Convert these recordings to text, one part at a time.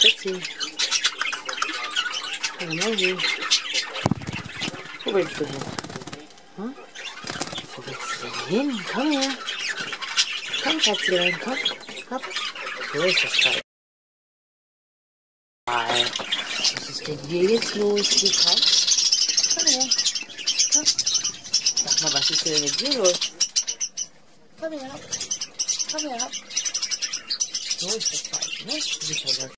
Schatzi. Hallo Mausi. Wo willst du hin? Hm? Wo willst du denn hin? Komm her. Komm, Schatzlein, komm. Hopp. So ist das Fall. Was ist denn hier jetzt los? Hier komm. Komm her. Komm. Sag mal, was ist denn mit dir los? Komm her. Komm her. So ist das Fall, ne? Sicher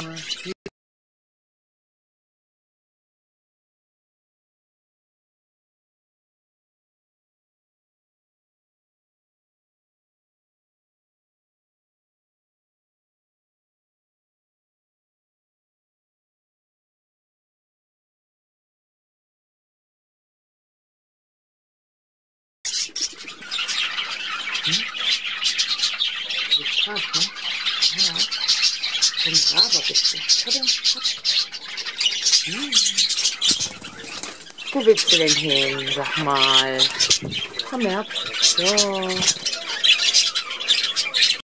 you It's purple. Yeah. Ein braver bist du. Hm. Wo willst du denn hin? Sag mal. Komm her. So.